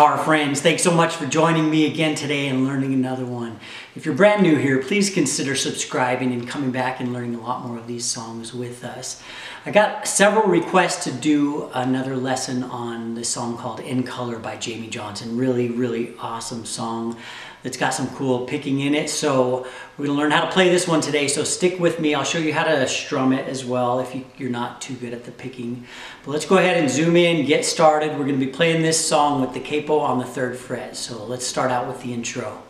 Guitar friends, thanks so much for joining me again today and learning another one. If you're brand new here, please consider subscribing and coming back and learning a lot more of these songs with us. I got several requests to do another lesson on this song called In Color by Jamey Johnson. Really, really awesome song that's got some cool picking in it. So we're gonna learn how to play this one today. So stick with me. I'll show you how to strum it as well if you, are not too good at the picking. But let's go ahead and zoom in, get started. We're gonna be playing this song with the capo on the third fret. So let's start out with the intro.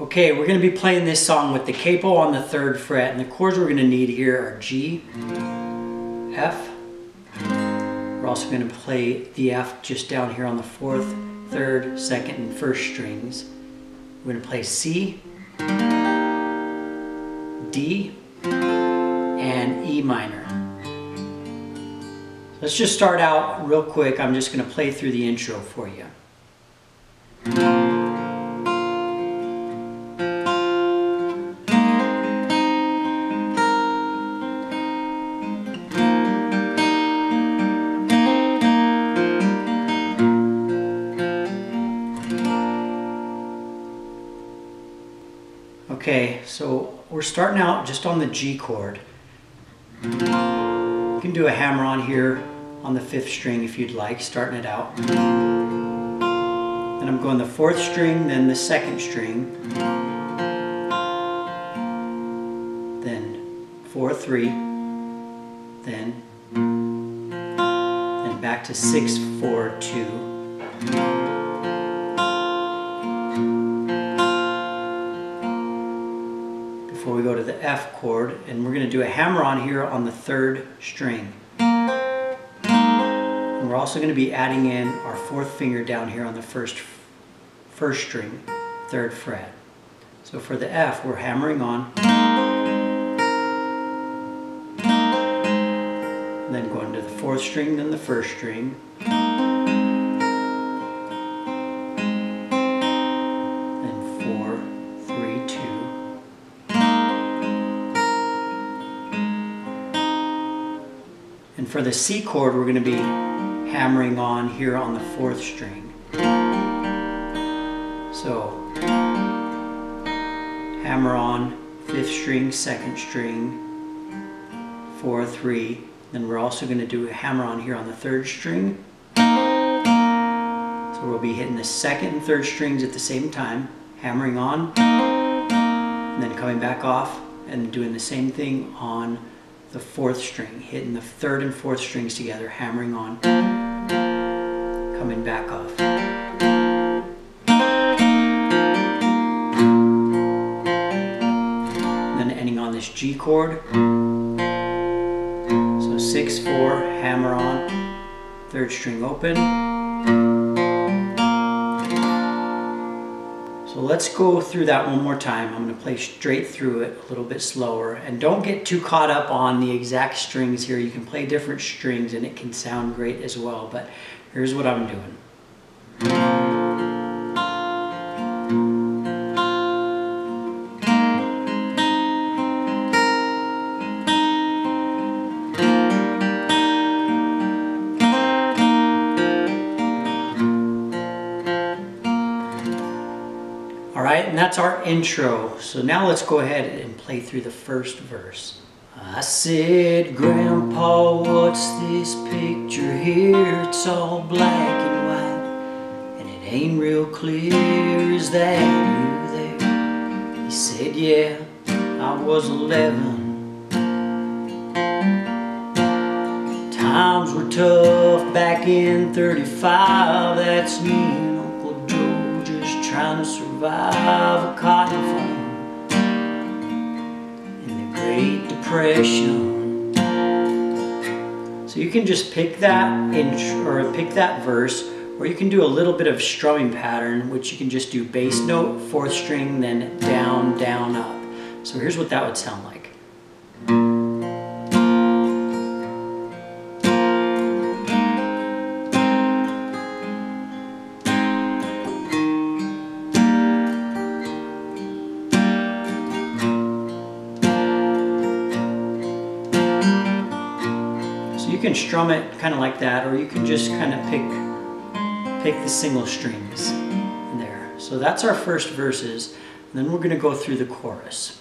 Okay, we're gonna be playing this song with the capo on the third fret. And the chords we're gonna need here are G, F. We're also gonna play the F just down here on the fourth, third, second, and first strings. We're going to play C, D, and E minor. Let's just start out real quick. I'm just going to play through the intro for you. Okay, so we're starting out just on the G chord. You can do a hammer on here on the fifth string if you'd like, starting it out. Then I'm going the fourth string, then the second string. Then four, three, then, then back to six, four, two. Before we go to the F chord and we're going to do a hammer on here on the third string. And we're also going to be adding in our fourth finger down here on the first, first string, third fret. So for the F, we're hammering on. Then going to the fourth string, then the first string. For the C chord, we're going to be hammering on here on the fourth string. So, hammer on, fifth string, second string, four, three. Then we're also going to do a hammer on here on the third string. So we'll be hitting the second and third strings at the same time, hammering on, and then coming back off and doing the same thing on the fourth string, hitting the third and fourth strings together, hammering on, coming back off. then ending on this G chord. So six, four, hammer on, third string open. So let's go through that one more time. I'm going to play straight through it a little bit slower. And don't get too caught up on the exact strings here. You can play different strings and it can sound great as well. But here's what I'm doing. That's our intro. So now let's go ahead and play through the first verse. I said, Grandpa, what's this picture here? It's all black and white, and it ain't real clear. Is that you there? He said, yeah, I was 11. Times were tough back in 35, that's me trying to survive a cotton farm in the Great Depression. So you can just pick that or pick that verse, or you can do a little bit of strumming pattern, which you can just do bass note, fourth string, then down, down, up. So here's what that would sound like. Strum it kind of like that, or you can just kind of pick pick the single strings there. So that's our first verses. Then we're going to go through the chorus.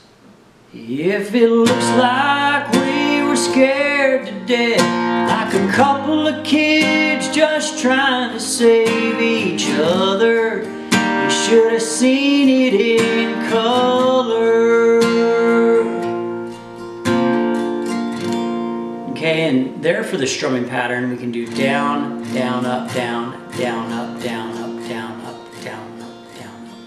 If it looks like we were scared to death, like a couple of kids just trying to save each other, you should have seen it in color. There for the strumming pattern, we can do down, down, up, down, down, up, down, up, down, up, down, up, down, up.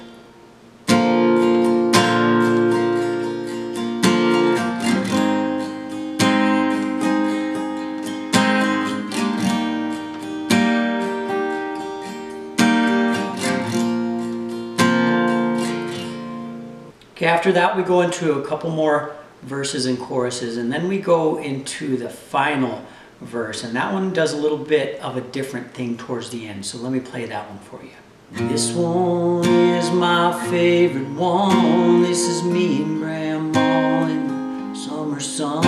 Okay, after that we go into a couple more verses and choruses and then we go into the final verse and that one does a little bit of a different thing towards the end. So let me play that one for you. This one is my favorite one. This is me and Grandma in the summer sun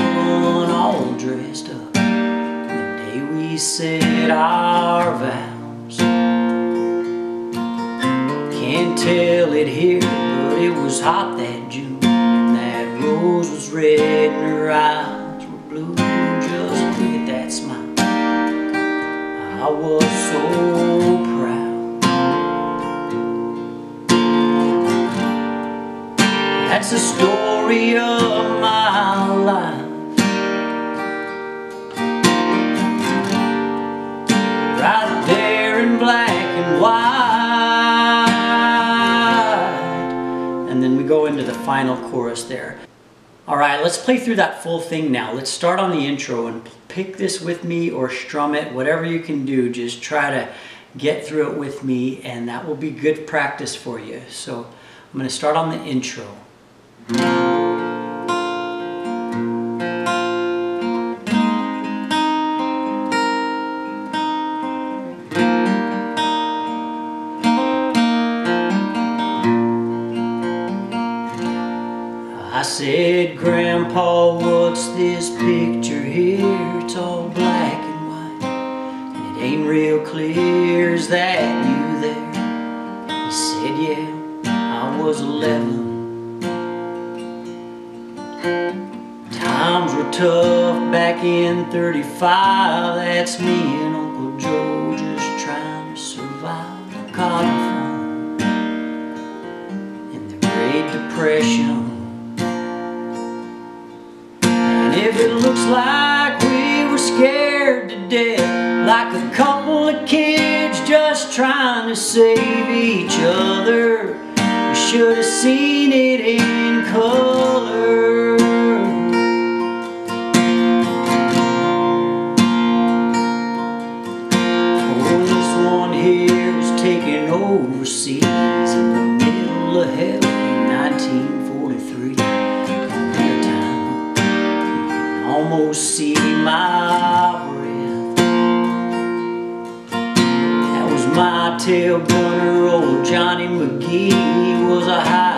all dressed up. The day we said our vows. Can't tell it here, but it was hot that June. And rose was red and her eyes were blue. Just look at that smile. I was so proud. That's the story of my life. Right there in black and white. And then we go into the final chorus there. All right, let's play through that full thing now. Let's start on the intro and pick this with me or strum it, whatever you can do. Just try to get through it with me, and that will be good practice for you. So I'm going to start on the intro. Grandpa, what's this picture here? It's all black and white, and it ain't real clear. Is that you there? He said, Yeah, I was 11. Times were tough back in 35. That's me and Uncle Joe just trying to survive the cotton farm in the Great Depression. It looks like we were scared to death, like a couple of kids just trying to save each other, you should have seen it in color. See my breath. That was my tailgunner, old Johnny McGee. was a high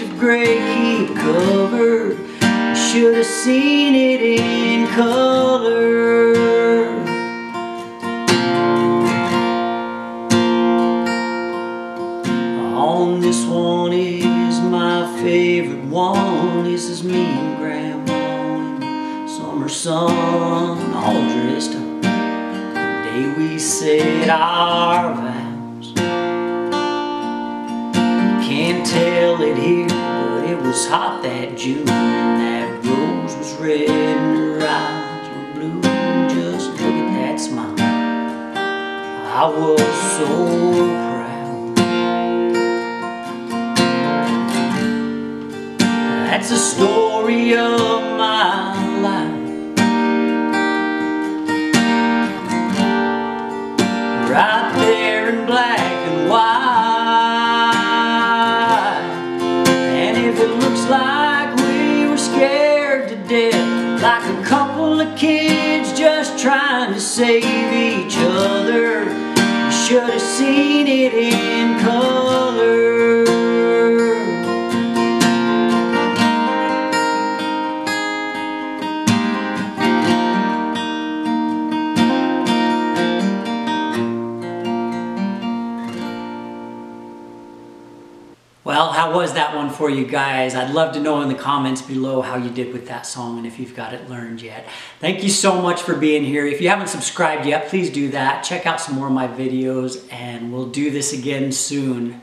shades of gray keep covered. Should have seen it in color. On this one is my favorite one. This is me and Grandma in summer sun, all dressed up. The day we said our vows. Can't tell it here, but it was hot that June, that rose was red and her eyes were blue. Just look at that smile. I was so The of kids just trying to save each other. You should have seen it in color. How was that one for you guys? I'd love to know in the comments below how you did with that song and if you've got it learned yet. Thank you so much for being here. If you haven't subscribed yet, please do that. Check out some more of my videos and we'll do this again soon.